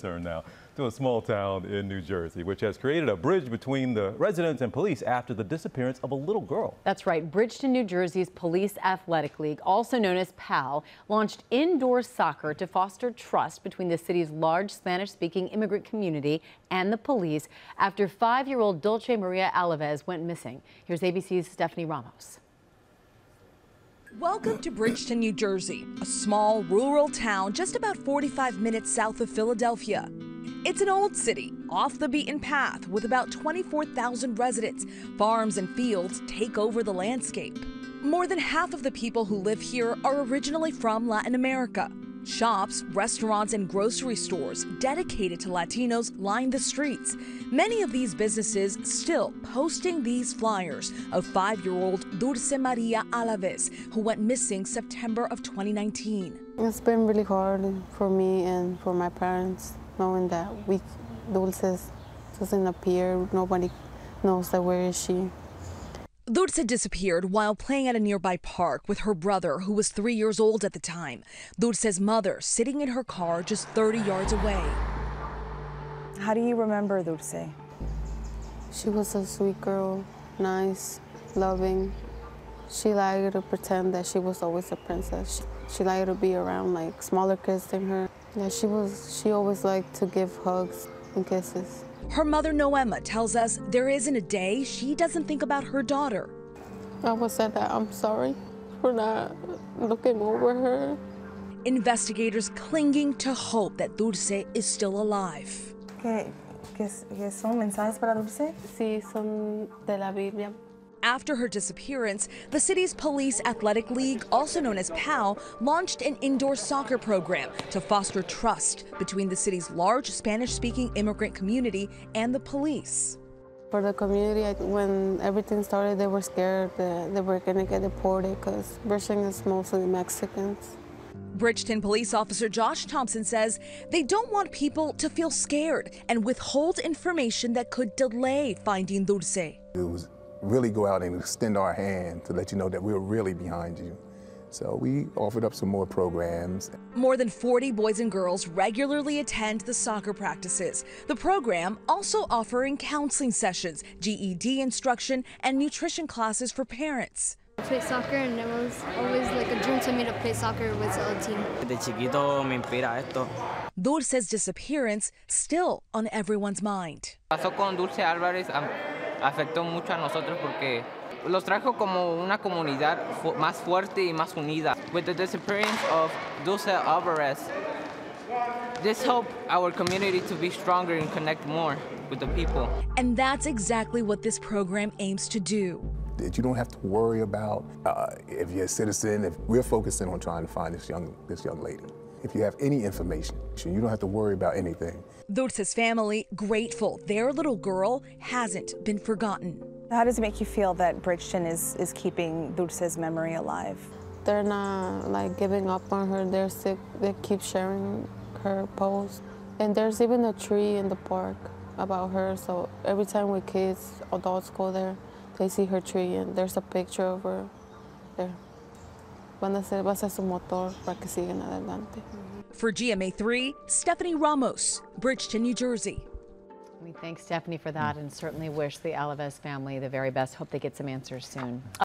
turn now to a small town in New Jersey, which has created a bridge between the residents and police after the disappearance of a little girl. That's right. Bridgeton, New Jersey's Police Athletic League, also known as PAL, launched indoor soccer to foster trust between the city's large Spanish speaking immigrant community and the police after five year old Dulce Maria Alavez went missing. Here's ABC's Stephanie Ramos. Welcome to Bridgeton, New Jersey, a small rural town just about 45 minutes south of Philadelphia. It's an old city, off the beaten path, with about 24,000 residents. Farms and fields take over the landscape. More than half of the people who live here are originally from Latin America. Shops, restaurants, and grocery stores dedicated to Latinos line the streets. Many of these businesses still posting these flyers of five year old Dulce Maria Alavez, who went missing September of 2019. It's been really hard for me and for my parents knowing that we Dulce doesn't appear. Nobody knows that where is she. Dulce disappeared while playing at a nearby park with her brother, who was three years old at the time. Dulce's mother sitting in her car just 30 yards away. How do you remember Dulce? She was a sweet girl, nice, loving. She liked to pretend that she was always a princess. She, she liked to be around like smaller kids than her. Yeah, she was. She always liked to give hugs and kisses. Her mother, Noema, tells us there isn't a day she doesn't think about her daughter. I would say that I'm sorry for not looking over her. Investigators clinging to hope that Dulce is still alive. ¿Qué, qué, qué son mensajes para Dulce? Sí, son de la Biblia. After her disappearance, the city's Police Athletic League, also known as PAL, launched an indoor soccer program to foster trust between the city's large Spanish speaking immigrant community and the police. For the community, when everything started, they were scared that they were going to get deported because Bridgeton is mostly Mexicans. Bridgeton police officer Josh Thompson says they don't want people to feel scared and withhold information that could delay finding Dulce. It was really go out and extend our hand to let you know that we're really behind you. So we offered up some more programs. More than 40 boys and girls regularly attend the soccer practices. The program also offering counseling sessions, GED instruction, and nutrition classes for parents. I played soccer and it was always like a dream to me to play soccer with a team. De chiquito me inspira esto. Dulce's disappearance still on everyone's mind. Pasó con Dulce Álvarez afectó mucho a nosotros porque los trajo como una comunidad fu más fuerte y más unida. With the disappearance of Dulce Alvarez, this helped our community to be stronger and connect more with the people. And that's exactly what this program aims to do. That you don't have to worry about uh, if you're a citizen. If we're focusing on trying to find this young this young lady. If you have any information, you don't have to worry about anything. Dulce's family grateful their little girl hasn't been forgotten. How does it make you feel that Bridgeton is, is keeping Dulce's memory alive? They're not like giving up on her. They're sick. They keep sharing her posts. And there's even a tree in the park about her. So every time we kids, adults go there, they see her tree and there's a picture of her there. Van a ser, va a ser su motor para que sigan adelante. For GMA3, Stephanie Ramos, Bridgeton, New Jersey. We thank Stephanie for that and certainly wish the Alavez family the very best. Hope they get some answers soon.